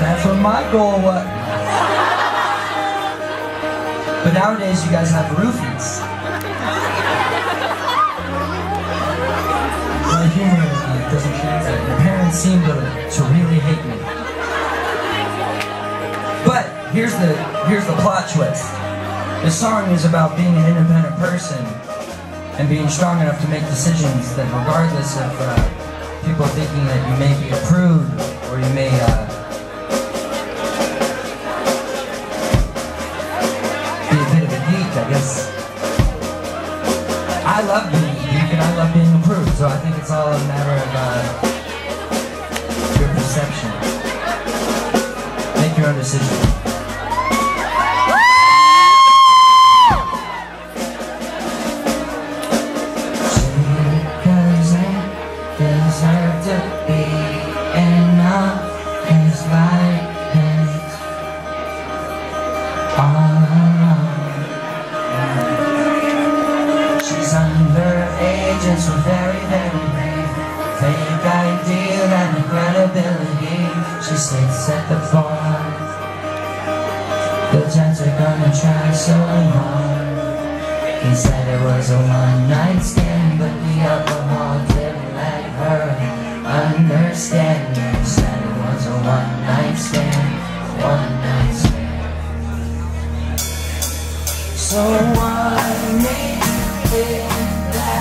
That's what my goal was. But nowadays, you guys have roofies. My humor doesn't translate. Your parents seem to, to really hate me. But here's the here's the plot twist. The song is about being an independent person and being strong enough to make decisions that regardless of uh, people thinking that you may be approved or you may uh, I love being geek and I love being approved, so I think it's all a matter of uh, your perception. Make your own decision. Deserve to be and so very, very brave. Fake ideal and credibility. She sits at the bar. The gents are gonna try so hard. He said it was a one night stand, but the alcohol didn't let her understand. He said it was a one night stand, one night stand. So made him think that